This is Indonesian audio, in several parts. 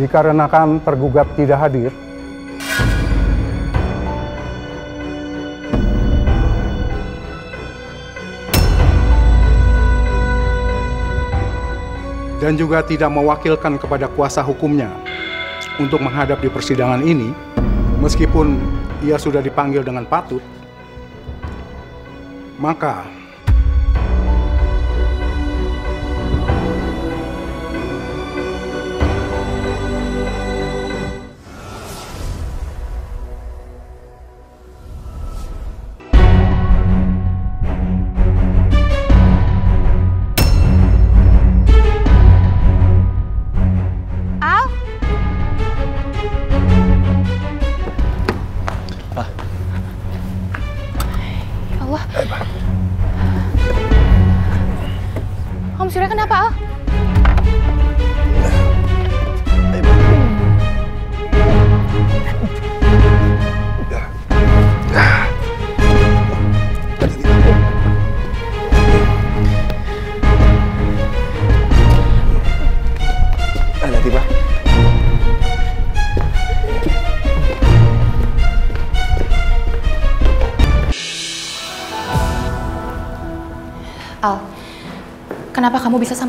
Dikarenakan tergugat tidak hadir, dan juga tidak mewakilkan kepada kuasa hukumnya untuk menghadap di persidangan ini, meskipun ia sudah dipanggil dengan patut, maka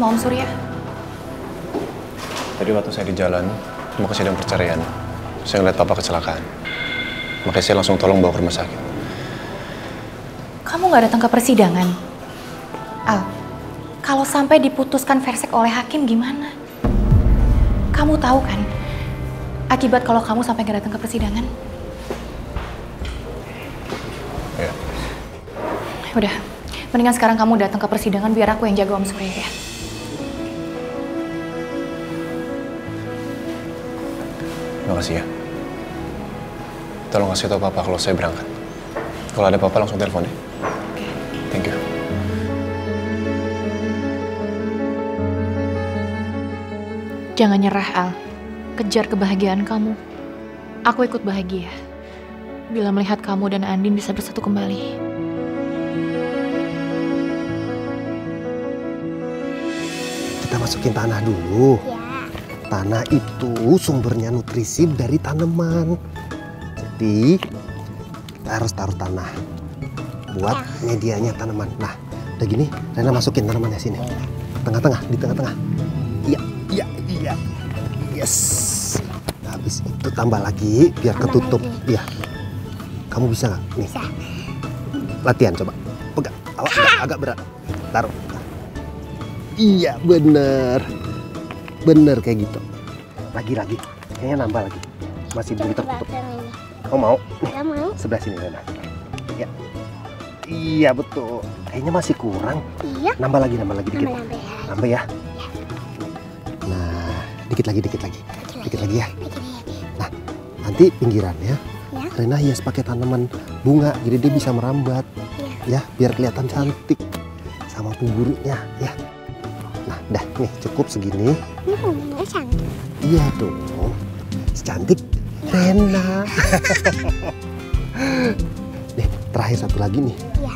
sama Om Surya? Tadi waktu saya di jalan, mau ke sidang perceraian. Saya ngeliat papa kecelakaan. Makanya saya langsung tolong bawa ke rumah sakit. Kamu nggak datang ke persidangan? Al, kalau sampai diputuskan versek oleh hakim gimana? Kamu tahu kan akibat kalau kamu sampai nggak datang ke persidangan? Ya. Udah, mendingan sekarang kamu datang ke persidangan biar aku yang jaga Om Surya ya. Makasih ya. Tolong kasih tau papa kalau saya berangkat. Kalau ada papa langsung telepon ya. Thank you. Jangan nyerah, Al. Kejar kebahagiaan kamu. Aku ikut bahagia. Bila melihat kamu dan Andin bisa bersatu kembali. Kita masukin tanah dulu. Ya. Tanah itu sumbernya nutrisi dari tanaman. Jadi kita harus taruh tanah buat medianya tanaman. Nah, udah gini, Rena masukin tanamannya sini. Tengah-tengah, di tengah-tengah. Iya, iya, iya. Yes. Nah, habis itu tambah lagi biar Tambah ketutup. lagi. Iya. Kamu bisa nggak? Nih. Bisa. Latihan coba. Pegang. Awas agak, agak berat. Taruh. Iya, bener. Bener kayak gitu. Lagi lagi. Kayaknya nambah lagi. Masih belum tertutup. Kamu mau? Nih, Gak mau. sebelah sini Rena. Ya. Iya betul. Kayaknya masih kurang. Iya. Nambah lagi, nambah lagi dikit. Ya. Nambah ya. Nah, dikit lagi, dikit lagi. Dikit lagi ya. Nah, nanti pinggirannya Ya. Rena hias pakai tanaman bunga, jadi dia bisa merambat. Ya, biar kelihatan cantik sama pemburunya ya. Dah nih cukup segini. Ini bunganya cantik. Iya dong. Secantik Rena. nih, terakhir satu lagi nih. Iya.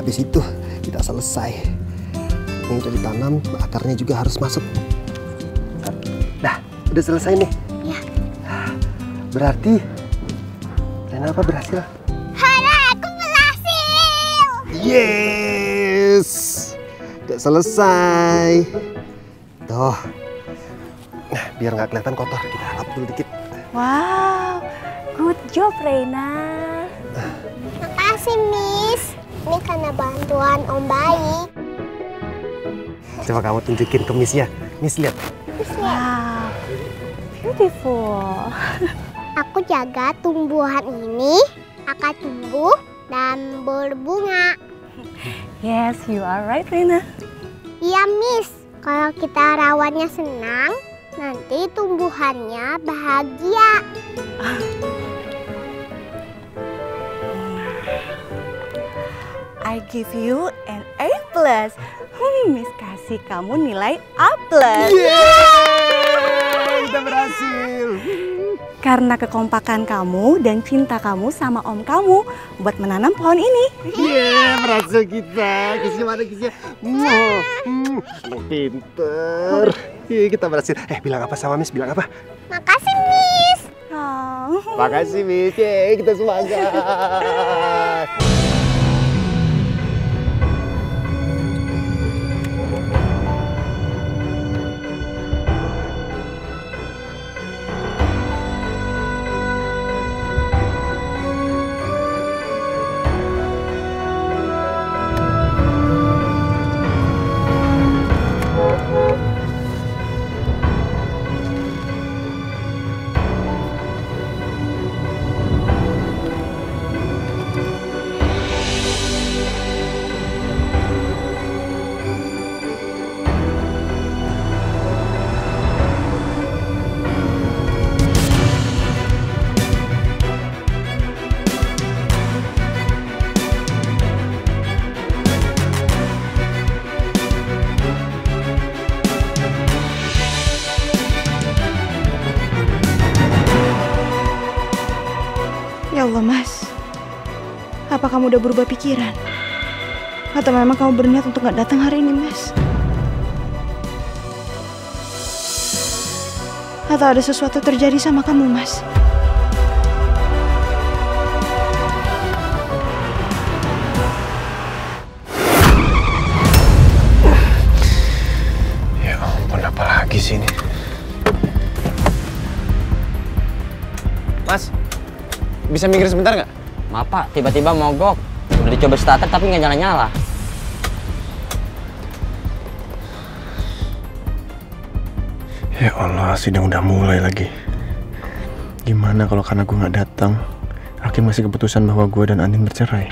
Habis itu kita selesai. Ini udah ditanam, akarnya juga harus masuk. Dah, udah selesai nih. Iya. Berarti Rena apa berhasil? Hara, aku berhasil. Yes! Udah selesai. Tuh. Nah, biar nggak kelihatan kotor, kita lap dulu dikit. Wow, good job Reina. Makasih, Miss. Ini karena bantuan Om baik. Coba kamu tunjukin ke Miss ya. Miss lihat. Wow, beautiful. Aku jaga tumbuhan ini akan tumbuh dan berbunga. Yes, you are right Reina. Iya, Miss. Kalau kita rawatnya senang, nanti tumbuhannya bahagia. I give you an A plus. Hmm, Miss kasih kamu nilai A plus. Yeay! Kita berhasil. Karena kekompakan kamu dan cinta kamu sama om kamu buat menanam pohon ini. Yeay, berhasil kita. Kisnya mana kisnya? Mwah. Hmm, Pinter. Iya kita berhasil. Eh bilang apa sama Miss? Bilang apa? Makasih, Miss. Oh. Makasih Miss. Yeay, kita semangat. Apa kamu udah berubah pikiran? Atau memang kamu berniat untuk gak datang hari ini, Mas? Atau ada sesuatu terjadi sama kamu, Mas? Ya ampun, apa lagi sih ini? Mas, bisa minggir sebentar nggak? Maaf pak, tiba-tiba mogok. Udah dicoba starter tapi nggak nyala-nyala. Ya Allah, sidang udah mulai lagi. Gimana kalau karena gue nggak datang, Hakim masih keputusan bahwa gue dan Andin bercerai.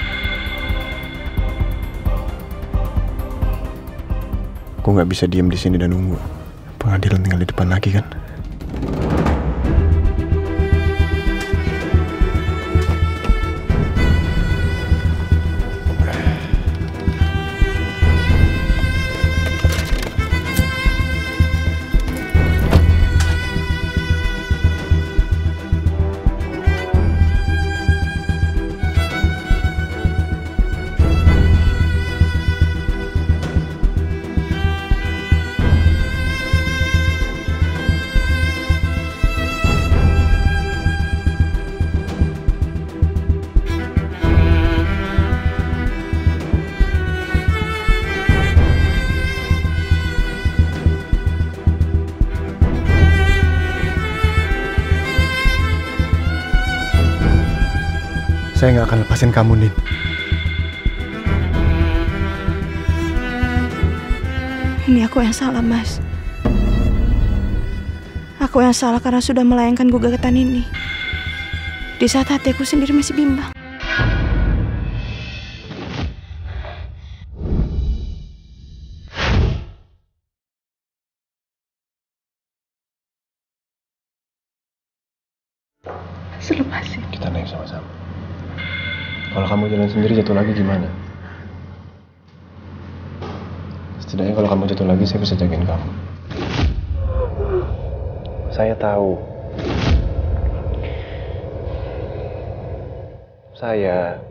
Gue nggak bisa diem di sini dan nunggu. Pengadilan tinggal di depan lagi kan? Saya nggak akan lepasin kamu, Nin. Ini aku yang salah, Mas. Aku yang salah karena sudah melayangkan gugatan ini. Di saat hatiku sendiri masih bimbang. Selepasin. Kita naik sama-sama. Kalau kamu jalan sendiri jatuh lagi gimana? Setidaknya kalau kamu jatuh lagi saya bisa jagain kamu. Saya tahu. Saya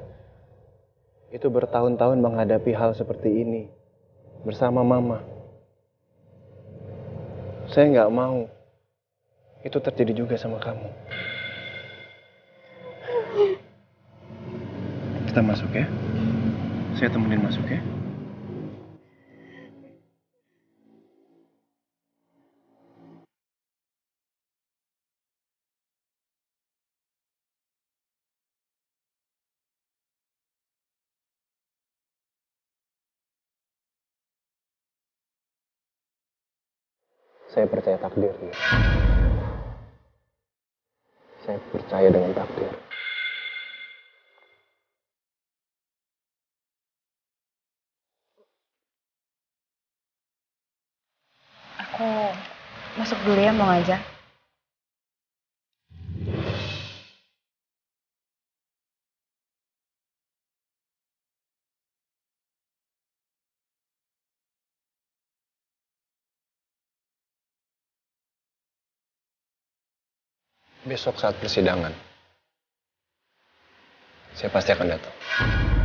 itu bertahun-tahun menghadapi hal seperti ini bersama mama. Saya nggak mau itu terjadi juga sama kamu. Kita masuk ya. Saya temenin masuk ya. Saya percaya takdir. Ya. Saya percaya dengan takdir. Aku masuk dulu ya mau ngajak. Besok saat persidangan, saya pasti akan datang.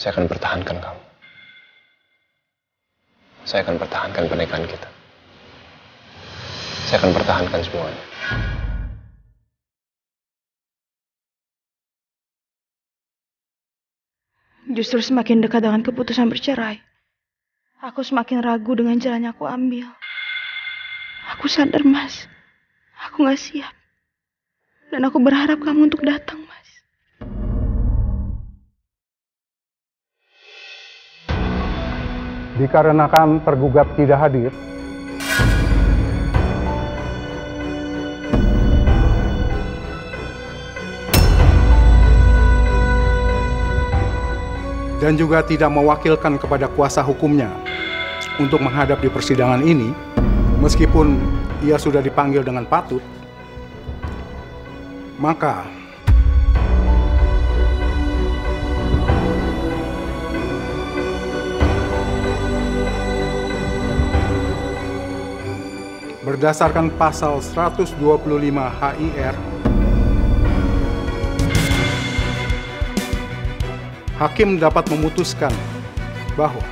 Saya akan pertahankan kamu. Saya akan pertahankan pernikahan kita. Saya akan pertahankan semuanya. Justru semakin dekat dengan keputusan bercerai, aku semakin ragu dengan jalan yang aku ambil. Aku sadar, Mas. Aku gak siap. Dan aku berharap kamu untuk datang, Mas. Dikarenakan tergugat tidak hadir, dan juga tidak mewakilkan kepada kuasa hukumnya untuk menghadap di persidangan ini, meskipun ia sudah dipanggil dengan patut, maka berdasarkan pasal 125 HIR hakim dapat memutuskan bahwa